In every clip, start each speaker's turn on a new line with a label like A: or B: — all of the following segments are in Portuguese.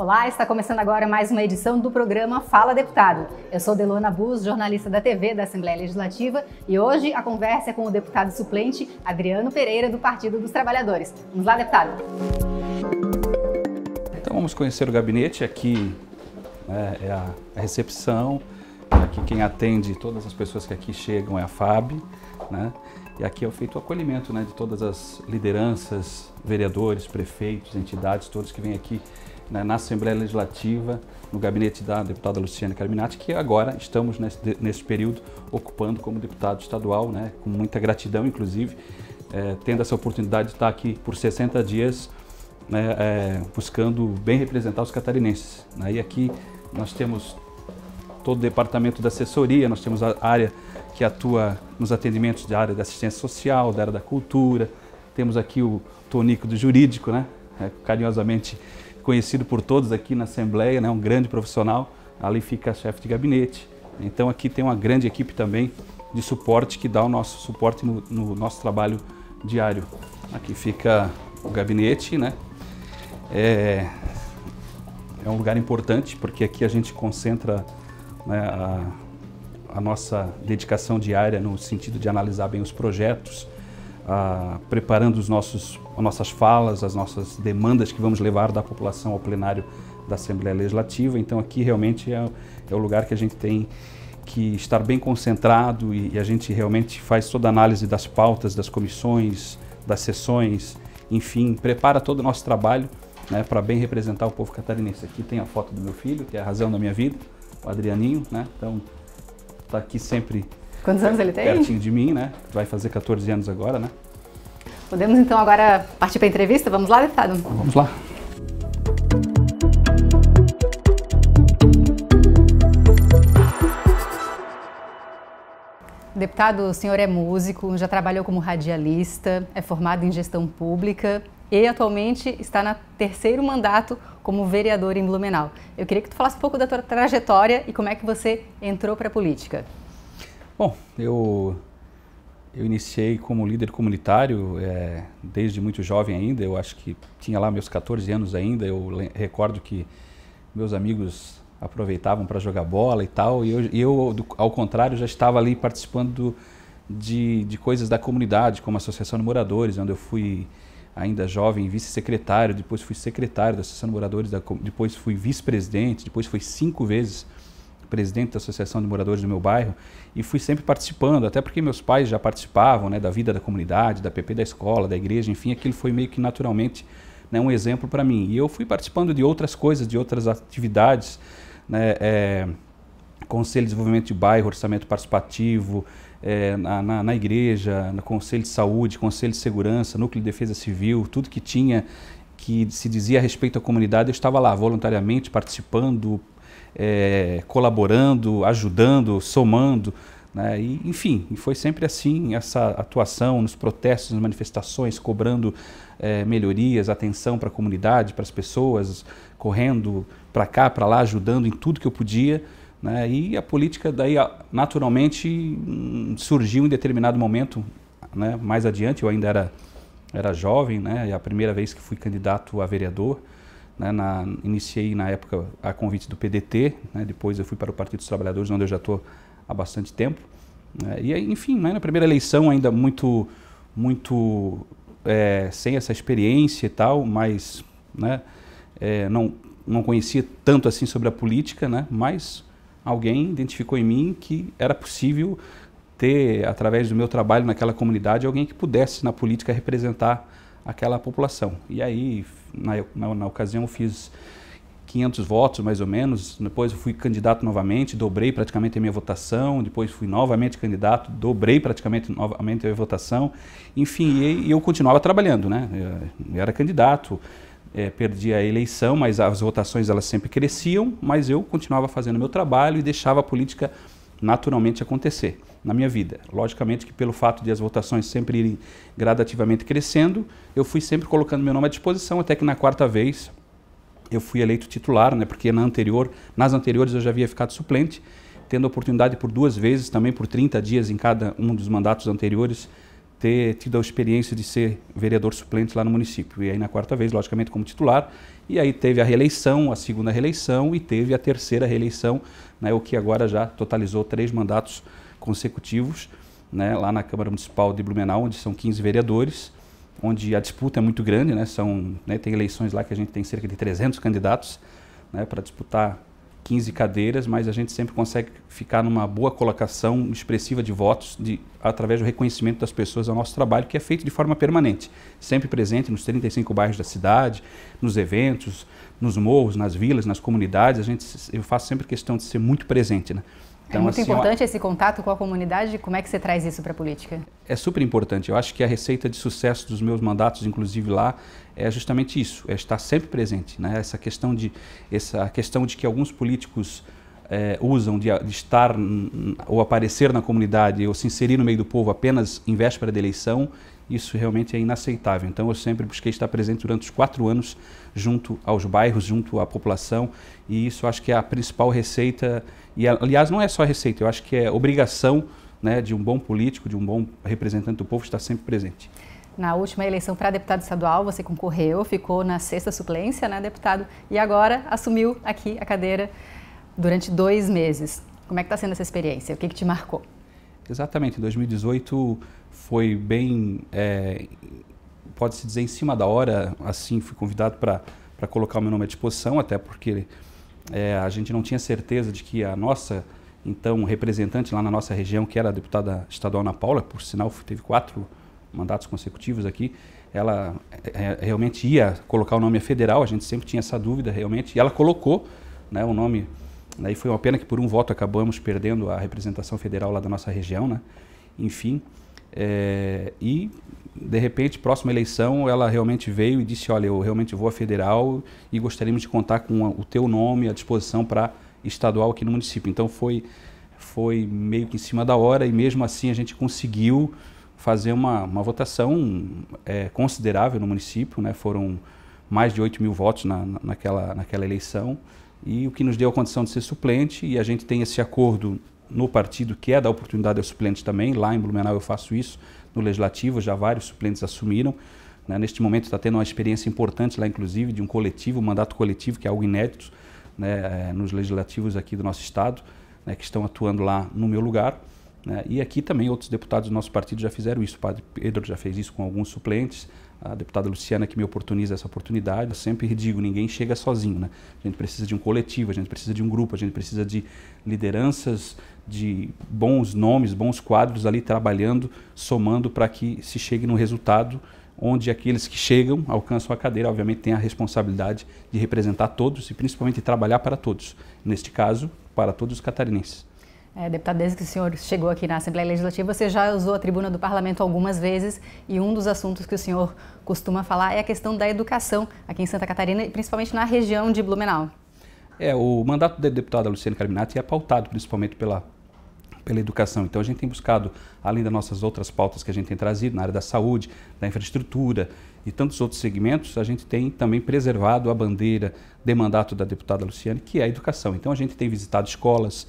A: Olá, está começando agora mais uma edição do programa Fala Deputado. Eu sou Delona Bus, jornalista da TV da Assembleia Legislativa, e hoje a conversa é com o deputado suplente Adriano Pereira, do Partido dos Trabalhadores. Vamos lá, deputado.
B: Então vamos conhecer o gabinete. Aqui né, é a, recepção, aqui quem atende todas as pessoas que aqui chegam é a FAB, né? E aqui é feito o acolhimento né, de todas as lideranças, vereadores, prefeitos, entidades, todos que vêm aqui né, na Assembleia Legislativa, no gabinete da deputada Luciana Carminati, que agora estamos nesse, nesse período ocupando como deputado estadual, né, com muita gratidão, inclusive, é, tendo essa oportunidade de estar aqui por 60 dias, né, é, buscando bem representar os catarinenses. Né, e aqui nós temos todo o departamento da assessoria, nós temos a área que atua nos atendimentos da área da assistência social, da área da cultura, temos aqui o Tonico do jurídico, né, é, carinhosamente conhecido por todos aqui na Assembleia, né, um grande profissional. Ali fica chefe de gabinete. Então aqui tem uma grande equipe também de suporte que dá o nosso suporte no, no nosso trabalho diário. Aqui fica o gabinete, né? É, é um lugar importante porque aqui a gente concentra né, a, a nossa dedicação diária no sentido de analisar bem os projetos, preparando os nossos, as nossas falas, as nossas demandas que vamos levar da população ao plenário da Assembleia Legislativa. Então aqui realmente é, é o lugar que a gente tem que estar bem concentrado e, e, a gente realmente faz toda a análise das pautas, das comissões, das sessões, enfim, prepara todo o nosso trabalho né, para bem representar o povo catarinense. Aqui tem a foto do meu filho, que é a razão da minha vida, o Adrianinho, né? Então, está aqui sempre
A: Quantos anos ele tem?
B: Pertinho de mim, né? Vai fazer 14 anos agora, né?
A: Podemos então agora partir para a entrevista? Vamos lá, deputado?
B: Vamos lá.
A: Deputado, o senhor é músico, já trabalhou como radialista, é formado em gestão pública e atualmente está no terceiro mandato como vereador em Blumenau. Eu queria que tu falasse um pouco da tua trajetória e como é que você entrou para a política.
B: Bom, eu, eu iniciei como líder comunitário é, desde muito jovem ainda. Eu acho que tinha lá meus 14 anos ainda. Eu recordo que meus amigos aproveitavam para jogar bola e tal. E eu, eu, ao contrário, já estava ali participando de, de coisas da comunidade, como a Associação de Moradores, onde eu fui ainda jovem vice-secretário, depois fui secretário da Associação de Moradores, depois fui vice-presidente, depois fui cinco vezes presidente da Associação de Moradores do meu bairro e fui sempre participando, até porque meus pais já participavam né, da vida da comunidade, da PP da escola, da igreja, enfim, aquilo foi meio que naturalmente né, um exemplo para mim. E eu fui participando de outras coisas, de outras atividades, né, é, Conselho de Desenvolvimento de Bairro, Orçamento Participativo, é, na, na, na, igreja, no Conselho de Saúde, Conselho de Segurança, Núcleo de Defesa Civil, tudo que tinha que se dizia a respeito à comunidade, eu estava lá voluntariamente participando, é, colaborando, ajudando, somando. Né? E, enfim, foi sempre assim essa atuação nos protestos, nas manifestações, cobrando é, melhorias, atenção para a comunidade, para as pessoas, correndo para cá, para lá, ajudando em tudo que eu podia. Né? E a política daí naturalmente hum, surgiu em determinado momento, né? mais adiante, eu ainda era, era jovem, né? e a primeira vez que fui candidato a vereador, né, na, iniciei na época a convite do PDT, né, depois eu fui para o Partido dos Trabalhadores, onde eu já estou há bastante tempo. Né, e enfim, né, na primeira eleição ainda muito, muito é, sem essa experiência e tal, mas né, é, não, não conhecia tanto assim sobre a política, né, mas alguém identificou em mim que era possível ter, através do meu trabalho naquela comunidade, alguém que pudesse na política representar aquela população. E aí na, na, na ocasião, fiz 500 votos, mais ou menos. Depois eu fui candidato novamente, dobrei praticamente a minha votação. Depois fui novamente candidato, dobrei praticamente novamente a minha votação. Enfim, e, e eu continuava trabalhando, né? Eu, era candidato, é, perdi a eleição, mas as votações elas sempre cresciam, mas eu continuava fazendo meu trabalho e deixava a política naturalmente acontecer na minha vida. Logicamente que pelo fato de as votações sempre irem gradativamente crescendo, eu fui sempre colocando meu nome à disposição, até que na quarta vez eu fui eleito titular, né, porque na anterior, nas anteriores eu já havia ficado suplente, tendo a oportunidade por duas vezes, também por 30 dias em cada um dos mandatos anteriores, ter tido a experiência de ser vereador suplente lá no município. E aí na quarta vez, logicamente, como titular. E aí teve a reeleição, a segunda reeleição e teve a terceira reeleição, né, o que agora já totalizou três mandatos consecutivos né, lá na Câmara Municipal de Blumenau, onde são 15 vereadores, onde a disputa é muito grande, né, são, né, tem eleições lá que a gente tem cerca de 300 candidatos né, para disputar 15 cadeiras, mas a gente sempre consegue ficar numa boa colocação expressiva de votos de, através do reconhecimento das pessoas ao nosso trabalho, que é feito de forma permanente, sempre presente nos 35 bairros da cidade, nos eventos, nos morros, nas vilas, nas comunidades. A gente, eu faço sempre questão de ser muito presente. Né?
A: Então, é muito assim, importante esse contato com a comunidade. Como é que você traz isso para a política?
B: É super importante. Eu acho que a receita de sucesso dos meus mandatos, inclusive lá, é justamente isso: é estar sempre presente. Né? Essa questão de essa questão de que alguns políticos é, usam de, de, estar ou aparecer na comunidade ou se inserir no meio do povo apenas em véspera da eleição, isso realmente é inaceitável. Então eu sempre busquei estar presente durante os quatro anos junto aos bairros, junto à população, e isso acho que é a principal receita. E aliás, não é só receita, eu acho que é obrigação né, de um bom político, de um bom representante do povo estar sempre presente.
A: Na última eleição para deputado estadual, você concorreu, ficou na sexta suplência, né, deputado, e agora assumiu aqui a cadeira durante dois meses. Como é que está sendo essa experiência? O que, que te marcou?
B: Exatamente, em 2018 foi bem, é, pode-se dizer, em cima da hora, assim, fui convidado para colocar o meu nome à disposição, até porque é, a gente não tinha certeza de que a nossa, então, representante lá na nossa região, que era a deputada estadual Ana Paula, por sinal, teve quatro mandatos consecutivos aqui, ela é, realmente ia colocar o nome a federal, a gente sempre tinha essa dúvida realmente, e ela colocou né, o nome Daí foi uma pena que por um voto acabamos perdendo a representação federal lá da nossa região, né? Enfim, é, e de repente, próxima eleição, ela realmente veio e disse, olha, eu realmente vou a federal e gostaríamos de contar com o teu nome à disposição para estadual aqui no município. Então foi, foi meio que em cima da hora e mesmo assim a gente conseguiu fazer uma, uma votação é, considerável no município, né? Foram mais de 8 mil votos na, naquela, naquela eleição e o que nos deu a condição de ser suplente, e a gente tem esse acordo no partido que é da oportunidade ao suplente também, lá em Blumenau eu faço isso, no Legislativo já vários suplentes assumiram, né? neste momento está tendo uma experiência importante lá inclusive de um coletivo, um mandato coletivo, que é algo inédito né? é, nos legislativos aqui do nosso estado, né? que estão atuando lá no meu lugar, né? e aqui também outros deputados do nosso partido já fizeram isso, o padre Pedro já fez isso com alguns suplentes, a deputada Luciana que me oportuniza essa oportunidade. Eu sempre digo, ninguém chega sozinho, né? A gente precisa de um coletivo, a gente precisa de um grupo, a gente precisa de lideranças, de bons nomes, bons quadros ali trabalhando, somando para que se chegue no resultado onde aqueles que chegam, alcançam a cadeira, obviamente têm a responsabilidade de representar todos e principalmente trabalhar para todos. Neste caso, para todos os catarinenses.
A: É, deputado, desde que o senhor chegou aqui na Assembleia Legislativa, você já usou a tribuna do Parlamento algumas vezes e um dos assuntos que o senhor costuma falar é a questão da educação aqui em Santa Catarina e principalmente na região de Blumenau.
B: É, o mandato da deputada Luciane Carminati é pautado principalmente pela, pela educação. Então a gente tem buscado, além das nossas outras pautas que a gente tem trazido na área da saúde, da infraestrutura e tantos outros segmentos, a gente tem também preservado a bandeira de mandato da deputada Luciane, que é a educação. Então a gente tem visitado escolas,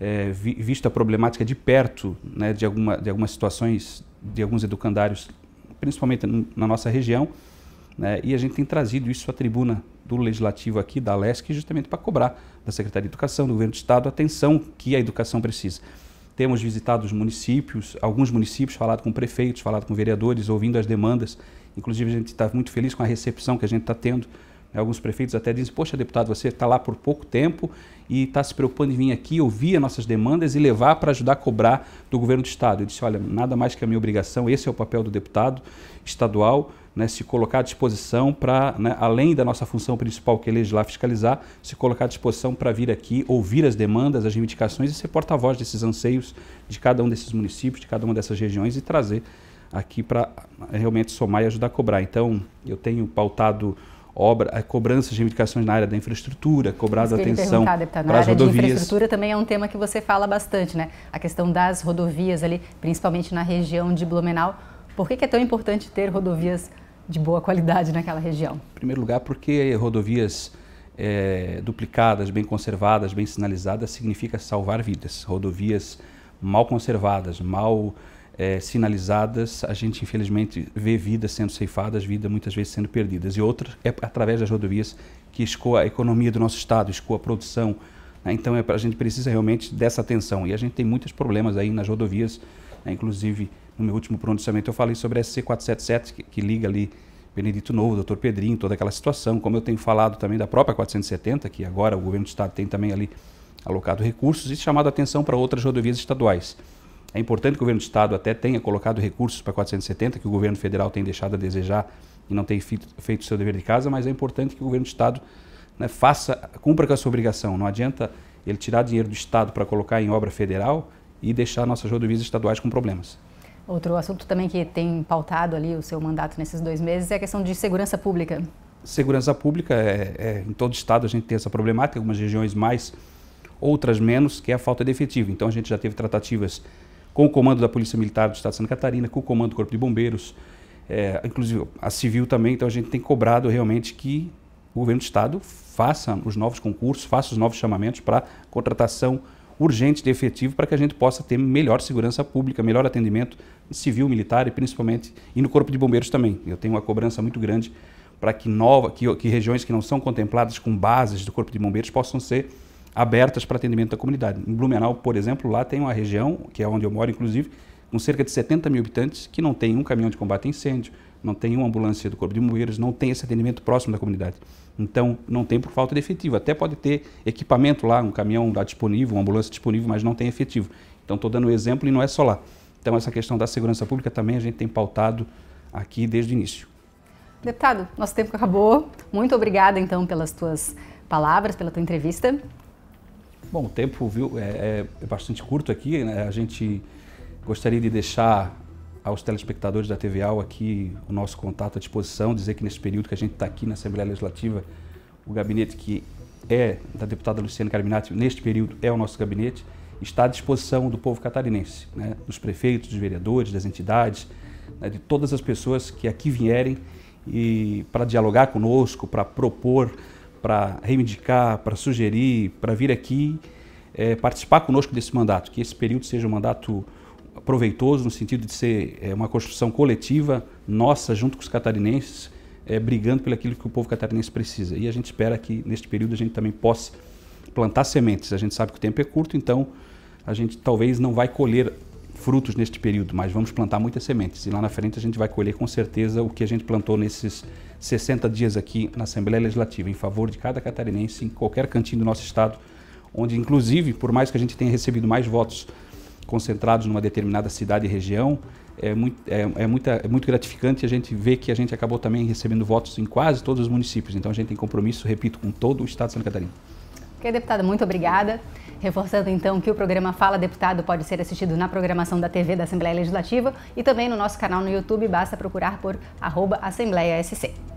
B: é, vi, visto a problemática de perto né, de, alguma, de algumas situações de alguns educandários, principalmente na nossa região, né, e a gente tem trazido isso à tribuna do Legislativo aqui, da LESC, justamente para cobrar da Secretaria de Educação, do Governo do Estado, a atenção que a educação precisa. Temos visitado os municípios, alguns municípios, falado com prefeitos, falado com vereadores, ouvindo as demandas. Inclusive, a gente está muito feliz com a recepção que a gente está tendo Alguns prefeitos até dizem, poxa, deputado, você está lá por pouco tempo e está se preocupando em vir aqui ouvir as nossas demandas e levar para ajudar a cobrar do governo do Estado. Eu disse, olha, nada mais que a minha obrigação, esse é o papel do deputado estadual, né, se colocar à disposição para, né, além da nossa função principal, que é legislar, fiscalizar, se colocar à disposição para vir aqui, ouvir as demandas, as reivindicações e ser porta-voz desses anseios de cada um desses municípios, de cada uma dessas regiões e trazer aqui para realmente somar e ajudar a cobrar. Então, eu tenho pautado obra, a cobrança de reivindicações na área da infraestrutura, cobrada atenção para as rodovias.
A: De infraestrutura também é um tema que você fala bastante, né? A questão das rodovias ali, principalmente na região de Blumenau. Por que, que é tão importante ter rodovias de boa qualidade naquela região?
B: Em primeiro lugar, porque rodovias é, duplicadas, bem conservadas, bem sinalizadas, significa salvar vidas. Rodovias mal conservadas, mal é, sinalizadas, a gente infelizmente vê vidas sendo ceifadas, vidas muitas vezes sendo perdidas. E outra é através das rodovias que escoa a economia do nosso estado, escoa a produção. Né? Então é, a gente precisa realmente dessa atenção. E a gente tem muitos problemas aí nas rodovias, né? inclusive no meu último pronunciamento eu falei sobre a SC477, que, que liga ali Benedito Novo, Doutor Pedrinho, toda aquela situação, como eu tenho falado também da própria 470, que agora o governo do estado tem também ali alocado recursos e chamado a atenção para outras rodovias estaduais. É importante que o governo do estado até tenha colocado recursos para 470, que o governo federal tem deixado a desejar e não tem feito, o seu dever de casa, mas é importante que o governo do estado né, faça, cumpra com a sua obrigação. Não adianta ele tirar dinheiro do estado para colocar em obra federal e deixar nossas rodovias estaduais com problemas.
A: Outro assunto também que tem pautado ali o seu mandato nesses dois meses é a questão de segurança pública.
B: Segurança pública, é, é, em todo estado a gente tem essa problemática, algumas regiões mais, outras menos, que é a falta de efetivo. Então a gente já teve tratativas com o comando da Polícia Militar do Estado de Santa Catarina, com o comando do Corpo de Bombeiros, é, inclusive a Civil também. Então a gente tem cobrado realmente que o governo do Estado faça os novos concursos, faça os novos chamamentos para contratação urgente de efetivo para que a gente possa ter melhor segurança pública, melhor atendimento civil, militar e principalmente e no corpo de bombeiros também. Eu tenho uma cobrança muito grande para que nova, que, que regiões que não são contempladas com bases do corpo de bombeiros possam ser abertas para atendimento da comunidade. Em Blumenau, por exemplo, lá tem uma região, que é onde eu moro, inclusive, com cerca de 70 mil habitantes, que não tem um caminhão de combate a incêndio, não tem uma ambulância do Corpo de Bombeiros, não tem esse atendimento próximo da comunidade. Então, não tem por falta de efetivo. Até pode ter equipamento lá, um caminhão lá disponível, uma ambulância disponível, mas não tem efetivo. Então, estou dando um exemplo e não é só lá. Então, essa questão da segurança pública também a gente tem pautado aqui desde o início.
A: Deputado, nosso tempo acabou. Muito obrigada, então, pelas tuas palavras, pela tua entrevista.
B: Bom, o tempo viu, é, é bastante curto aqui. Né? A gente gostaria de deixar aos telespectadores da TVA aqui o nosso contato à disposição, dizer que nesse período que a gente está aqui na Assembleia Legislativa, o gabinete que é da deputada Luciana Carminati, neste período é o nosso gabinete, está à disposição do povo catarinense, né? dos prefeitos, dos vereadores, das entidades, né? de todas as pessoas que aqui vierem e para dialogar conosco, para propor para reivindicar, para sugerir, para vir aqui é, participar conosco desse mandato, que esse período seja um mandato proveitoso no sentido de ser é, uma construção coletiva nossa junto com os catarinenses, é, brigando pelo aquilo que o povo catarinense precisa. E a gente espera que neste período a gente também possa plantar sementes. A gente sabe que o tempo é curto, então a gente talvez não vai colher frutos neste período, mas vamos plantar muitas sementes. E lá na frente a gente vai colher com certeza o que a gente plantou nesses 60 dias aqui na Assembleia Legislativa, em favor de cada catarinense, em qualquer cantinho do nosso estado, onde, inclusive, por mais que a gente tenha recebido mais votos concentrados numa determinada cidade e região, é muito, é, é, muita, é muito gratificante a gente ver que a gente acabou também recebendo votos em quase todos os municípios. Então a gente tem compromisso, repito, com todo o estado de Santa Catarina.
A: Ok, deputada, muito obrigada. Reforçando então que o programa Fala Deputado pode ser assistido na programação da TV da Assembleia Legislativa e também no nosso canal no YouTube, basta procurar por arroba Assembleia SC.